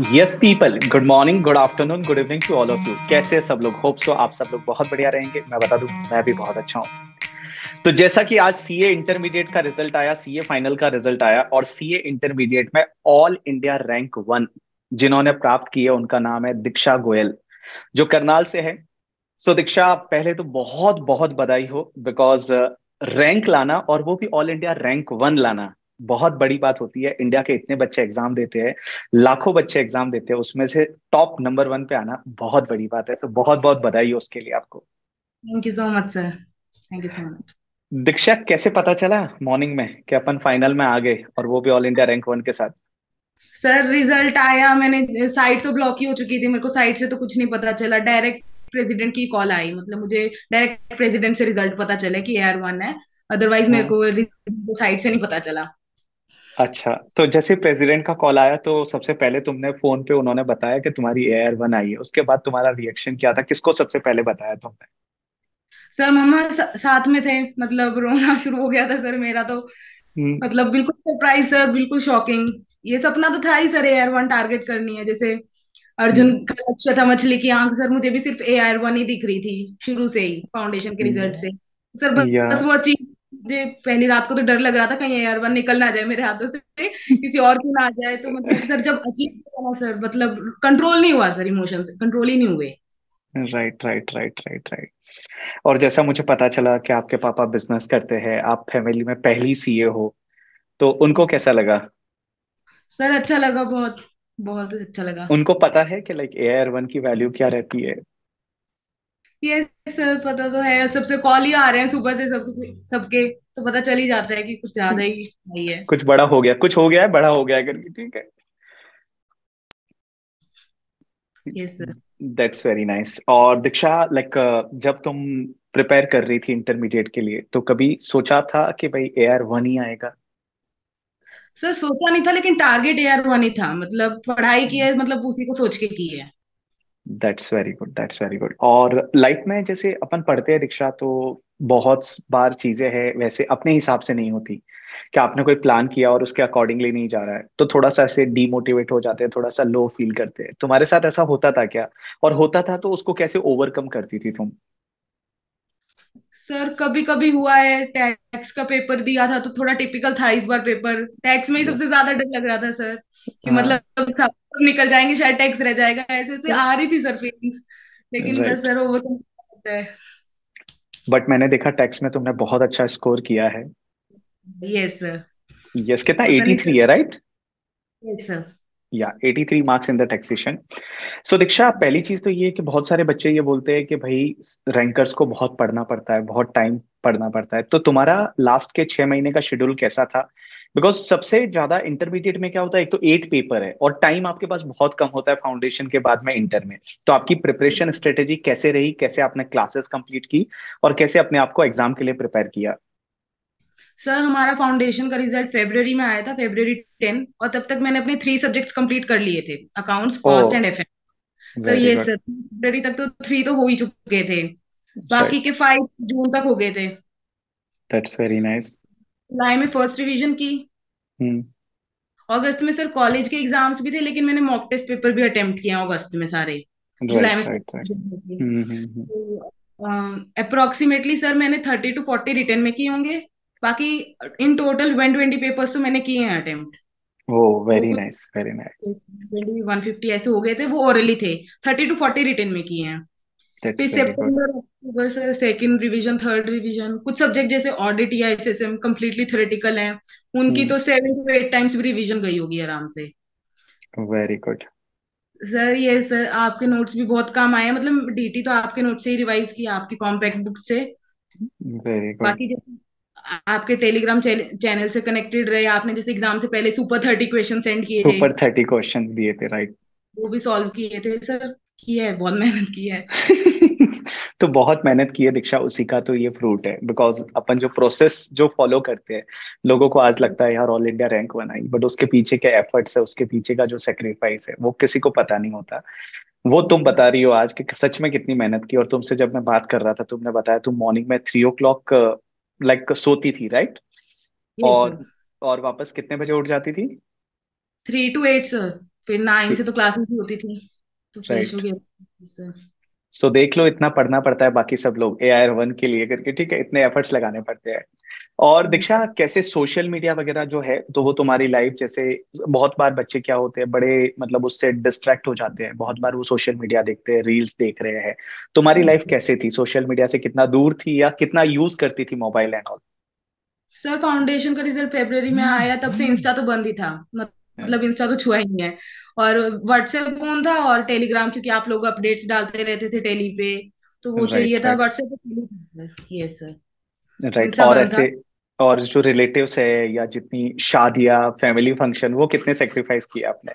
Yes people good morning good afternoon good evening to all of you कैसे सब लोग? Hope so आप सब लोग बहुत बढ़िया रहेंगे। मैं बता दूँ मैं भी बहुत अच्छा हूँ। तो जैसा कि आज सीए इंटरमीडिएट का रिज़ल्ट आया सीए फाइनल का रिज़ल्ट आया और सीए इंटरमीडिएट में ऑल इंडिया रैंक वन जिन्होंने प्राप्त किया उनका नाम है दीक्षा गोयल जो करनाल से है। सो so, दीक्षा पहले तो बहुत बहुत बधाई हो बिकॉज़ रैंक लाना और वो भी ऑल इंडिया रैंक वन लाना। बहुत बड़ी बात होती है। इंडिया के इतने बच्चे एग्ज़ाम देते हैं लाखों बच्चे एग्ज़ाम देते हैं उसमें से टॉप नंबर वन पे आना बहुत बड़ी बात है। तो बहुत बहुत बधाई हो उसके लिए आपको। Thank you so much sir thank you so much Diksha कैसे पता चला मॉर्निंग में कि अपन फाइनल में आ गए और वो भी ऑल इंडिया रैंक वन के साथ? सर रिज़ल्ट आया मैंने साइट तो ब्लॉक ही हो चुकी थी मेरे को साइट से तो कुछ नहीं पता चला। डायरेक्ट प्रेसिडेंट की कॉल आई मतलब मुझे डायरेक्ट प्रेसिडेंट से रिज़ल्ट पता चला कि एयर वन है। अदरवाइज़ मेरे हाँ। को साइट से नहीं पता चला। अच्छा तो जैसे प्रेसिडेंट का कॉल आया तो सबसे पहले तुमने फ़ोन पे उन्होंने बताया कि तुम्हारी एयर वन आई है। उसके बाद तुम्हारा रिएक्शन क्या था? किसको सबसे पहले बताया तुमने? सर मम्मा साथ में थे। मतलब रोना शुरू हो गया था सर मेरा तो। हम्म। मतलब बिल्कुल सरप्राइज़ सर बिल्कुल शॉकिंग ये सपना तो था ही सर एयर वन टारगेट करनी है। जैसे अर्जुन हम्म। का लक्ष्य था मछली की आँख। सर मुझे भी सिर्फ़ ए आर वन ही दिख रही थी शुरू से ही फाउंडेशन के रिज़ल्ट से। सर बस, बस वो अचीव मुझे पहली रात को तो डर लग रहा था कहीं एयर वन निकल ना जाए मेरे हाथों से किसी और की ना आ जाए तो मतलब सर जब अचीव किया सर मतलब कंट्रोल नहीं हुआ सर इमोशंस कंट्रोल ही नहीं हुए। Right right right right right और जैसा मुझे पता चला कि आपके पापा बिज़नेस करते हैं आप फैमिली में पहली सीए हो तो उनको कैसा लगा? सर अच्छा लगा बहुत बहुत अच्छा लगा। उनको पता है कि लाइक एयर वन की वैल्यू क्या रहती है? ये सर पता तो है सबसे कॉल ही आ रहे हैं सुबह से सब सबके तो पता चल ही जाता है कि कुछ ज़्यादा ही नहीं है। कुछ बड़ा हो गया कुछ हो गया है बड़ा हो गया करके ठीक है। Yes sir that's very nice और दीक्षा लाइक जब तुम प्रिपेयर कर रही थी इंटरमीडिएट के लिए तो कभी सोचा था कि भाई ए आर वन ही आएगा? सर सोचा नहीं था लेकिन टारगेट ए आर वन ही था। मतलब पढ़ाई की है मतलब उसी को सोच के की है। That's very good that's very good और लाइफ में जैसे अपन पढ़ते हैं रिक्शा तो बहुत बार चीज़ें हैं, वैसे अपने हिसाब से नहीं होती कि आपने कोई प्लान किया और उसके अकॉर्डिंगली नहीं जा रहा है। तो थोड़ा सा ऐसे डीमोटिवेट हो जाते हैं, थोड़ा सा लो फील करते हैं। तुम्हारे साथ ऐसा होता था क्या? और होता था तो उसको कैसे ओवरकम करती थी तुम? सर कभी कभी हुआ है टैक्स का पेपर दिया था तो थोड़ा टिपिकल था इस बार पेपर। टैक्स में ही सबसे ज़्यादा डर लग रहा था सर कि हाँ. मतलब सब निकल जाएँगे शायद टैक्स रह जाएगा ऐसे ऐसे आ रही थी सर फीलिंग्स लेकिन बस सर ओवरकम होता है। बट मैंने देखा टैक्स में तुमने बहुत अच्छा स्कोर किया है। यस सर यस कितना? 83 है राइट यस सर या 83 marks in the taxation so Diksha पहली चीज़ तो ये कि बहुत सारे बच्चे ये बोलते हैं कि भाई रैंकर्स को बहुत पढ़ना पड़ता है, बहुत टाइम पढ़ना पड़ता है। तो तुम्हारा लास्ट के छह महीने का शेड्यूल कैसा था? बिकॉज़ सबसे ज़्यादा इंटरमीडिएट में क्या होता है? एक तो एट पेपर है और टाइम आपके पास बहुत कम होता है फाउंडेशन के बाद में इंटर में। तो आपकी प्रिपरेशन स्ट्रेटेजी कैसे रही? कैसे आपने क्लासेस कंप्लीट की? और कैसे अपने आप को एग्ज़ाम के लिए प्रिपेयर किया? सर हमारा फाउंडेशन का रिज़ल्ट फेब्रवरी में आया था फेब्रवरी टेन और तब तक मैंने अपने थ्री सब्जेक्ट्स कंप्लीट कर लिए थे accounts cost and F sir ये सर फेब्रवरी तक तो थ्री तो हो ही चुके थे बाकी के फाइव जून तक हो गए थे। दैट्स वेरी नाइस जुलाई में फ़र्स्ट रिवीजन की। अगस्त hmm. में सर कॉलेज के एग्ज़ाम्स भी थे लेकिन मैंने मॉक टेस्ट पेपर भी अटेम्प्ट किया अगस्त में सारे। जुलाई में अप्रोक्सीमेटली सर मैंने थर्टी टू फोर्टी रिटर्न में किए होंगे। बाकी in total one twenty papers तो मैंने किए हैं attempt very nice very nice one fifty ऐसे हो गए थे वो ओरली थे. थर्टी टू फोर्टी रिटर्न में किए हैं. फिर सितंबर अक्टूबर से सेकंड रिवीजन थर्ड रिवीजन कुछ सब्जेक्ट जैसे ऑडिट या एसएसएम कंप्लीटली थ्योरेटिकल हैं उनकी तो सेवन टू एट टाइम्स भी रिवीजन गई होगी आराम से. वेरी गुड सर ये सर आपके नोट्स भी बहुत काम आए मतलब डीटी तो आपके नोट से ही रिवाइज किया आपकी कॉम्पैक्ट बुक से. वेरी गुड बाकी जैसे आपके टेलीग्राम चैनल से कनेक्टेड रहे आपने जैसे एग्ज़ाम से पहले सुपर थर्टी क्वेश्चन सेंड किए थे। सुपर थर्टी क्वेश्चन दिए थे राइट वो भी सॉल्व किए थे सर किया है बहुत मेहनत की है। तो बहुत मेहनत की है दीक्षा उसी का तो ये फ्रूट है। बिकॉज़ अपन जो प्रोसेस जो फॉलो करते हैं लोगों को आज लगता है यार ऑल इंडिया रैंक बनाई बट उसके पीछे के एफर्ट्स है उसके पीछे का जो सेक्रीफाइस है वो किसी को पता नहीं होता। वो तुम बता रही हो आज कि सच में कितनी मेहनत की और तुमसे जब मैं बात कर रहा था तुमने बताया तुम मॉर्निंग में three o'clock like like, सोती थी राइट और और वापस कितने बजे उठ जाती थी? थ्री टू एट सर फिर नाइन से तो क्लासेस भी होती थी। तो फ्रेश हो गया सो देख लो इतना पढ़ना पड़ता है बाकी सब लोग ए आई वन के लिए करके ठीक है? इतने एफर्ट्स लगाने पड़ते हैं। और दीक्षा कैसे सोशल मीडिया वगैरह जो है तो वो तुम्हारी लाइफ जैसे बहुत बार बच्चे क्या होते हैं बड़े मतलब उससे डिस्ट्रैक्ट हो जाते हैं। बहुत बार वो सोशल मीडिया देखते हैं रील्स देख रहे हैं। तुम्हारी लाइफ कैसे थी? सोशल मीडिया से कितना दूर थी या कितना यूज़ करती थी mobile and all sir foundation का रिज़ल्ट फेब्रवरी में आया तब से इंस्टा तो बंद ही था। मतलब इंस्टा तो छुआ ही नहीं है। और व्हाट्सएप फ़ोन था और टेलीग्राम क्योंकि आप लोग अपडेट्स डालते रहते थे टेली पे तो वो चाहिए था। व्हाट्सएप पे यस सर राइट और ऐसे और जो रिलेटिव्स है या जितनी शादियाँ फैमिली फ़ंक्शन वो कितने सेक्रीफाइस किए आपने?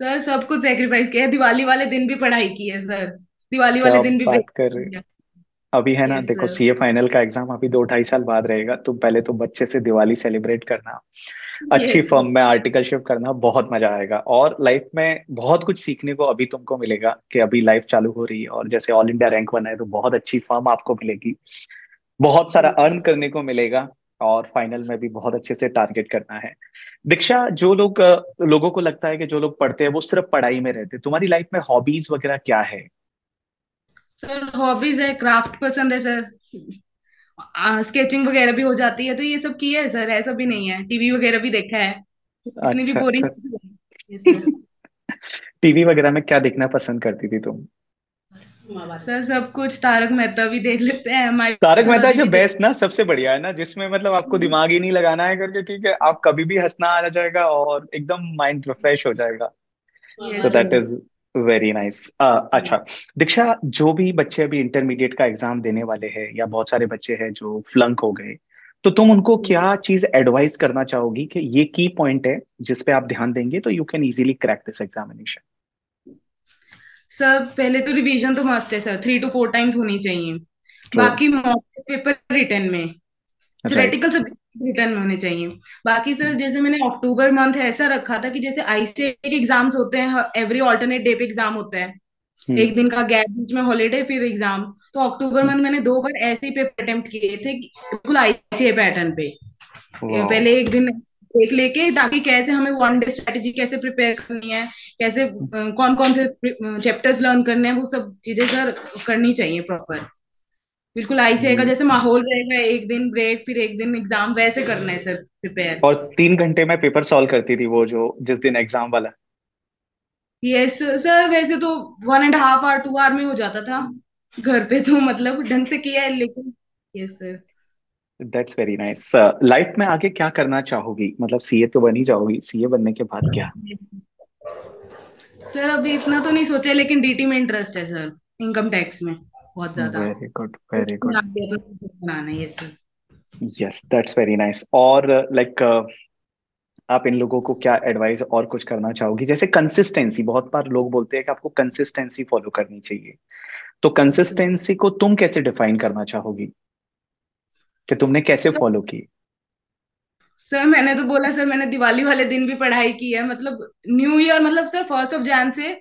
सर सब कुछ सेक्रीफाइस किया दिवाली वाले दिन भी पढ़ाई की है सर दिवाली वाले दिन भी बात कर रहे अभी है ना देखो सीए फाइनल का एग्ज़ाम अभी दो ढाई साल बाद रहेगा तो पहले तो बच्चे से दिवाली सेलिब्रेट करना अच्छी फर्म में आर्टिकलशिप करना बहुत मज़ा आएगा। और लाइफ में बहुत कुछ सीखने को अभी तुमको मिलेगा कि अभी लाइफ चालू हो रही है और जैसे ऑल इंडिया रैंक बना है तो बहुत अच्छी फर्म आपको मिलेगी। बहुत सारा अर्न करने को मिलेगा और फाइनल में भी बहुत अच्छे से टारगेट करना है। दीक्षा जो लोग लोगों को लगता है कि जो लोग पढ़ते हैं वो सिर्फ़ पढ़ाई में रहते हैं। तुम्हारी लाइफ में हॉबीज वगैरह क्या है? सर हॉबीज है क्राफ्ट पसंद है सर। स्केचिंग वगैरह भी हो जाती है तो ये सब किया है सर? ऐसा भी नहीं है। टीवी वगैरह भी देखा है। इतनी भी अच्छा बोरिंग अच्छा। टीवी वगैरह में क्या देखना पसंद करती थी तुम? सर सब कुछ तारक मेहता भी देख लेते हैं माई तारक मेहता जो बेस्ट ना सबसे बढ़िया है ना जिसमें मतलब आपको दिमाग ही नहीं लगाना है करके ठीक है आप कभी भी हंसना आ जाएगा और एकदम माइंड रिफ्रेश हो जाएगा। So that is very nice अच्छा दीक्षा जो भी बच्चे अभी इंटरमीडिएट का एग्ज़ाम देने वाले हैं या बहुत सारे बच्चे हैं जो फ्लंक हो गए तो तुम उनको क्या चीज़ एडवाइस करना चाहोगी कि ये की पॉइंट है जिस पे आप ध्यान देंगे तो you can easily crack this examination sir पहले तो रिवीजन तो मस्ट है sir three to four times होनी चाहिए। बाकी मॉक पेपर रिटर्न में। थ्योरेटिकल सब्जेक्ट रिटर्न में होने चाहिए। बाकी सर जैसे मैंने अक्टूबर मंथ ऐसा रखा था कि जैसे आईसीए के एग्ज़ाम्स होते हैं एवरी ऑल्टरनेट डे पे एग्ज़ाम होता है। हम्म एक दिन का गैप बीच में हॉलीडे फिर एग्ज़ाम तो अक्टूबर मंथ मैंने दो बार ऐसे ही पेपर अटेम्प्ट किए थे बिल्कुल आईसीए पैटर्न पे। वाओ पहले एक दिन ब्रेक लेके ताकि कैसे हमें वन डे स्ट्रेटेजी कैसे प्रिपेयर करनी है कैसे कौन कौन से चैप्टर्स लर्न करने हैं वो सब चीज़ें सर करनी चाहिए प्रॉपर बिल्कुल आईसीआई का जैसे माहौल रहेगा एक दिन ब्रेक फिर एक दिन एग्ज़ाम वैसे करना है सर प्रिपेयर और तीन घंटे में पेपर सॉल्व करती थी वो जो जिस दिन एग्ज़ाम वाला। यस सर वैसे तो one and half hour to hour में हो जाता था घर पे तो मतलब ढंग से किया है लेकिन yes sir that's very nice life में आगे क्या करना चाहोगी? मतलब सीए तो बन ही जाओगी। सीए बनने के बाद क्या? सर अभी इतना तो नहीं सोचा लेकिन डीटी में इंटरेस्ट है सर इनकम टैक्स में बहुत ज़्यादा। Very good very good banana sir yes that's very nice और लाइक आप इन लोगों को क्या एडवाइस और कुछ करना चाहोगी? जैसे कंसिस्टेंसी बहुत बार लोग बोलते हैं कि आपको कंसिस्टेंसी फॉलो करनी चाहिए। तो कंसिस्टेंसी को तुम कैसे डिफाइन करना चाहोगी? कि तुमने कैसे फॉलो की? सर मैंने तो बोला सर मैंने दिवाली वाले दिन भी पढ़ाई की है मतलब न्यू ईयर मतलब सर फ़र्स्ट ऑफ़ जैन से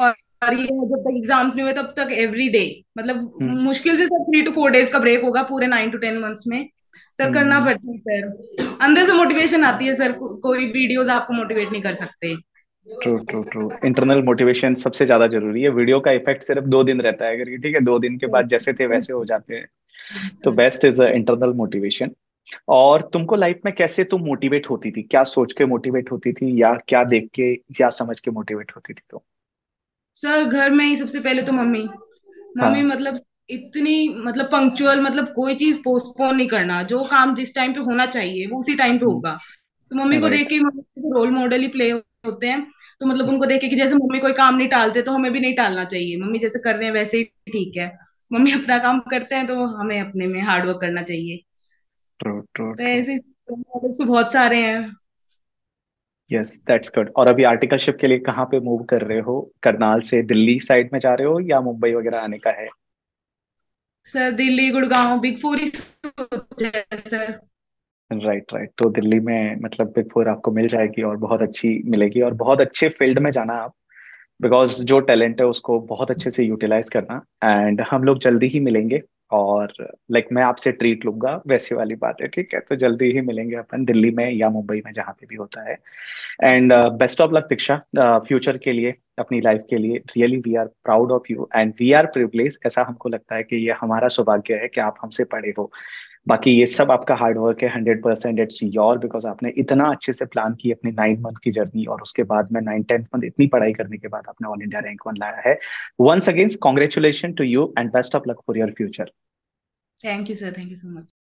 और और ये जब तक एग्ज़ाम्स नहीं हुए तब तक एवरी डे मतलब हम्म। मुश्किल से sir three to four days का ब्रेक होगा पूरे नाइन टू टेन मंथ्स में। सर करना हम्म। पड़ता है सर। अंदर से मोटिवेशन आती है सर को, कोई वीडियोस आपको मोटिवेट नहीं कर सकते। True true true internal motivation सबसे ज़्यादा ज़रूरी है। वीडियो का इफ़ेक्ट सिर्फ़ दो दिन रहता है अगर ठीक है दो दिन के बाद जैसे थे वैसे हो जाते हैं। तो बेस्ट इज़ इंटरनल मोटिवेशन और तुमको लाइफ में कैसे तुम मोटिवेट होती थी? क्या सोच के मोटिवेट होती थी? या क्या देख के या समझ के मोटिवेट होती थी तुम? सर घर में ही सबसे पहले तो मम्मी। मम्मी हाँ। मतलब इतनी मतलब पंक्चुअल मतलब कोई चीज़ पोस्टपोन नहीं करना। जो काम जिस टाइम पे होना चाहिए वो उसी टाइम पे होगा। तो मम्मी को देख के मम्मी रोल मॉडल ही प्ले होते हैं। तो मतलब उनको देख के कि जैसे मम्मी कोई काम नहीं टालते तो हमें भी नहीं टालना चाहिए। मम्मी जैसे कर रहे हैं वैसे ही ठीक है। मम्मी अपना काम करते हैं तो हमें अपने में हार्ड वर्क करना चाहिए। ट्रू ट्रू तो ऐसे बहुत सारे हैं। यस दैट्स गुड और अभी आर्टिकलशिप के लिए कहाँ पे मूव कर रहे हो? करनाल से दिल्ली साइड में जा रहे हो या मुंबई वगैरह आने का है? Sir Delhi Gurgaon big four है सर। राइट राइट तो दिल्ली में मतलब बिग फोर आपको मिल जाएगी और बहुत अच्छी मिलेगी और बहुत अच्छे फ़ील्ड में जाना आप। बिकॉज़ जो टैलेंट है उसको बहुत अच्छे से यूटिलाइज करना एंड हम लोग जल्दी ही मिलेंगे और लाइक like, मैं आपसे ट्रीट लूँगा वैसे वाली बात है ठीक है? तो जल्दी ही मिलेंगे अपन दिल्ली में या मुंबई में जहाँ पे भी होता है। And best of luck Diksha future के लिए। अपनी लाइफ के लिए really we are proud of you and we are privilege ऐसा हमको लगता है कि ये हमारा सौभाग्य है कि आप हमसे पढ़े हो। बाकी ये सब आपका हार्ड वर्क है hundred percent it's your because आपने इतना अच्छे से प्लान की अपनी नाइन मंथ की जर्नी और उसके बाद में नाइन टेंथ मंथ इतनी पढ़ाई करने के बाद आपने ऑल इंडिया रैंक वन लाया है। Once against congratulation to you and best of luck for your future thank you sir thank you so much